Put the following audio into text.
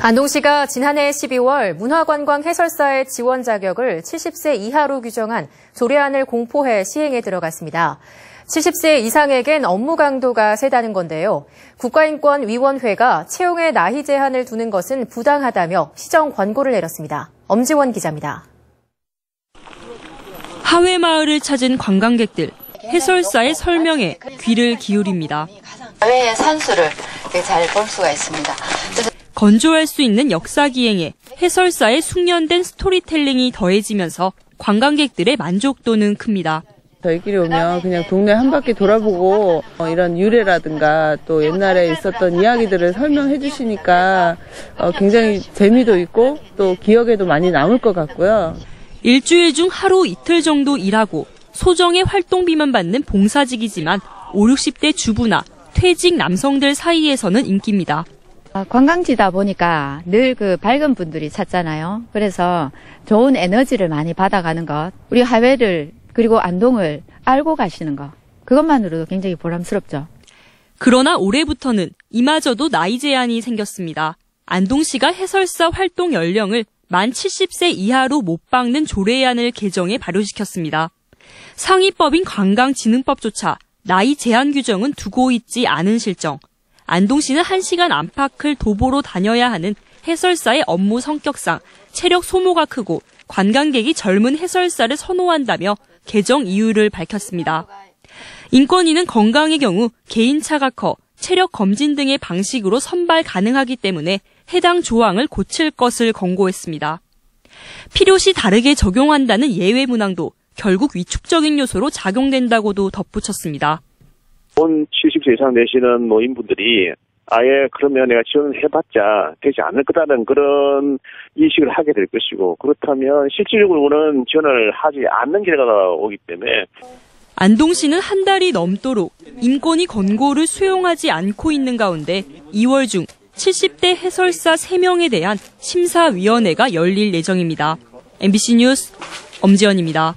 안동시가 지난해 12월 문화관광 해설사의 지원 자격을 70세 이하로 규정한 조례안을 공포해 시행에 들어갔습니다. 70세 이상에겐 업무 강도가 세다는 건데요. 국가인권위원회가 채용의 나이 제한을 두는 것은 부당하다며 시정 권고를 내렸습니다. 엄지원 기자입니다. 하회 마을을 찾은 관광객들, 해설사의 설명에 귀를 기울입니다. 사회의 산수를 잘 볼 수가 있습니다. 건조할 수 있는 역사 기행에 해설사의 숙련된 스토리텔링이 더해지면서 관광객들의 만족도는 큽니다. 저희끼리 오면 그냥 동네 한 바퀴 돌아보고 어, 이런 유래라든가 또 옛날에 있었던 이야기들을 설명해 주시니까 어, 굉장히 재미도 있고 또 기억에도 많이 남을 것 같고요. 일주일 중 하루 이틀 정도 일하고 소정의 활동비만 받는 봉사직이지만 5, 60대 주부나 퇴직 남성들 사이에서는 인기입니다. 아, 관광지다 보니까 늘 그 밝은 분들이 찾잖아요. 그래서 좋은 에너지를 많이 받아가는 것, 우리 하회를 그리고 안동을 알고 가시는 것, 그것만으로도 굉장히 보람스럽죠. 그러나 올해부터는 이마저도 나이 제한이 생겼습니다. 안동시가 해설사 활동 연령을 만 70세 이하로 못 박는 조례안을 개정해 발효시켰습니다. 상위법인 관광진흥법조차 나이 제한 규정은 두고 있지 않은 실정. 안동시는 1시간 안팎을 도보로 다녀야 하는 해설사의 업무 성격상 체력 소모가 크고 관광객이 젊은 해설사를 선호한다며 개정 이유를 밝혔습니다. 인권위는 건강의 경우 개인차가 커 체력 검진 등의 방식으로 선발 가능하기 때문에 해당 조항을 고칠 것을 권고했습니다. 필요시 다르게 적용한다는 예외 문항도 결국 위축적인 요소로 작용된다고도 덧붙였습니다. 온 70세 이상 되시는 노인분들이 아예 그러면 내가 지원해봤자 되지 않을 거다는 그런 인식을 하게 될 것이고 그렇다면 실질적으로는 지원을 하지 않는 결과가 오기 때문에 안동시는 한 달이 넘도록 인권위 권고를 수용하지 않고 있는 가운데 2월 중 70대 해설사 3명에 대한 심사위원회가 열릴 예정입니다. MBC 뉴스 엄지연입니다.